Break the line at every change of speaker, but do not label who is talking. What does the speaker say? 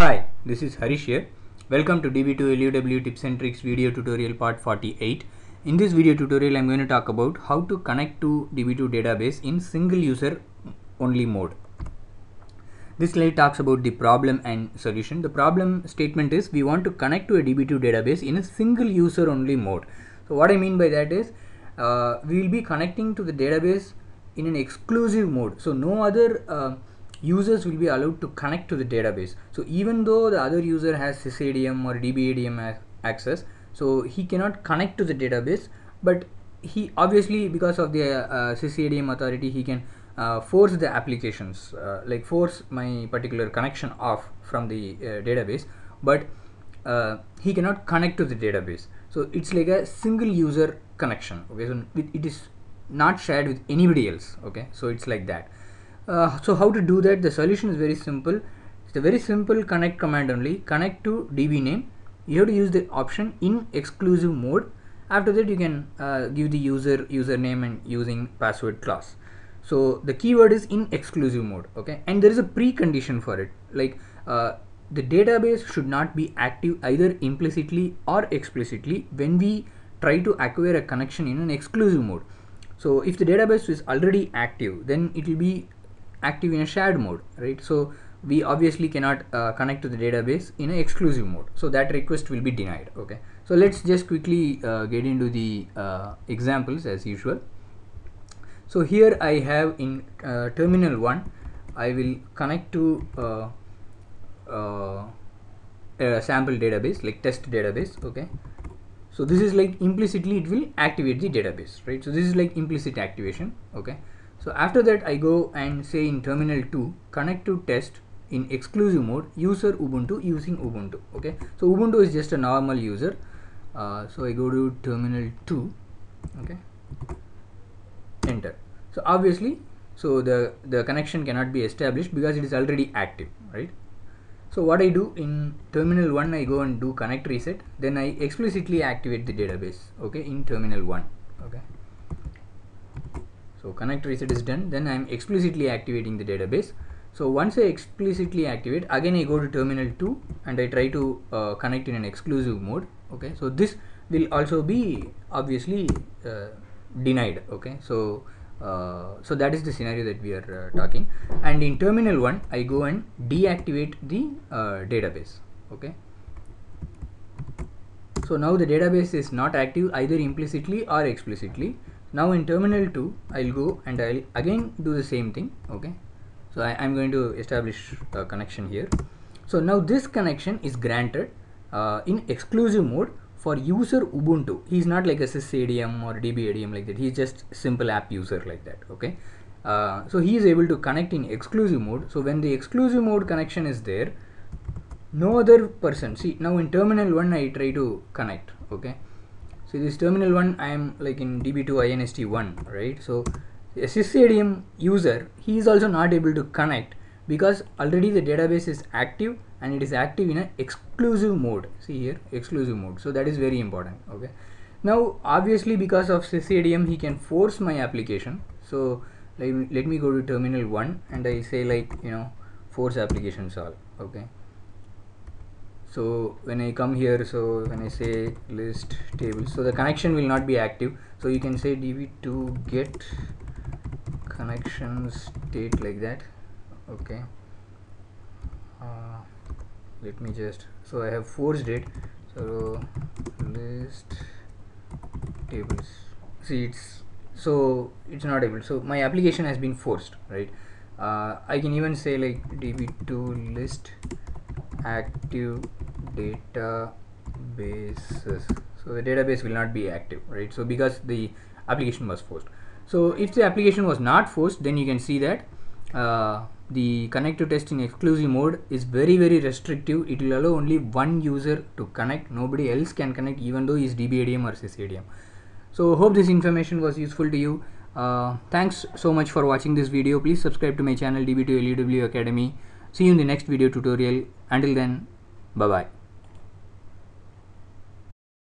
Hi, this is Harish here. Welcome to DB2 LUW Tips and Tricks video tutorial part 48. In this video tutorial, I'm going to talk about how to connect to DB2 database in single user only mode. This slide talks about the problem and solution. The problem statement is we want to connect to a DB2 database in a single user only mode. So what I mean by that is uh, we will be connecting to the database in an exclusive mode. So no other uh, users will be allowed to connect to the database. So even though the other user has sysadm or dbadm access, so he cannot connect to the database, but he obviously because of the uh, authority he can uh, force the applications uh, like force my particular connection off from the uh, database but uh, he cannot connect to the database. So it's like a single user connection okay? So it, it is not shared with anybody else okay? So it's like that uh, so how to do that? The solution is very simple. It's a very simple connect command only. Connect to db name. You have to use the option in exclusive mode. After that you can uh, give the user username and using password class. So the keyword is in exclusive mode okay? And there is a precondition for it. Like uh, the database should not be active either implicitly or explicitly when we try to acquire a connection in an exclusive mode. So if the database is already active then it will be active in a shared mode right? So we obviously cannot uh, connect to the database in an exclusive mode. So that request will be denied okay? So let's just quickly uh, get into the uh, examples as usual. So here I have in uh, terminal 1 I will connect to uh, uh, a sample database like test database okay? So this is like implicitly it will activate the database right? So this is like implicit activation okay so after that I go and say in terminal 2 connect to test in exclusive mode user Ubuntu using Ubuntu okay? So Ubuntu is just a normal user. Uh, so I go to terminal 2 okay? Enter. So obviously so the the connection cannot be established because it is already active right? So what I do in terminal 1 I go and do connect reset. Then I explicitly activate the database okay in terminal 1 okay so connect reset is done. Then I'm explicitly activating the database. So once I explicitly activate again I go to terminal 2 and I try to uh, connect in an exclusive mode. Okay? So this will also be obviously uh, denied. Okay? So uh, so that is the scenario that we are uh, talking. And in terminal 1 I go and deactivate the uh, database. Okay? So now the database is not active either implicitly or explicitly now in terminal 2 I'll go and I'll again do the same thing okay so I, am going to establish a connection here so now this connection is granted uh, in exclusive mode for user Ubuntu. He's not like a sysadm or dbadm like that. He's just simple app user like that. Okay. Uh, so he is able to connect in exclusive mode. So when the exclusive mode connection is there, no other person. See now in terminal one I try to connect. Okay. So this terminal one I am like in db2 inst1 right. So a sysadm user he is also not able to connect because already the database is active and it is active in an exclusive mode. See here exclusive mode. So that is very important okay? Now obviously because of sysadm he can force my application. So let me, let me go to terminal 1 and I say like you know force applications all okay so when I come here so when I say list tables so the connection will not be active. So you can say db2 get connection state like that. Okay. Uh, let me just so I have forced it so list tables. See it's so it's not able. So my application has been forced right? Uh, I can even say like db2 list active databases so the database will not be active right? So because the application was forced. So if the application was not forced then you can see that uh, the connect to test in exclusive mode is very very restrictive. It will allow only one user to connect. Nobody else can connect even though is dbadm or sysadm so hope this information was useful to you. Uh, thanks so much for watching this video. Please subscribe to my channel db2 LUW academy. See you in the next video tutorial. Until then bye bye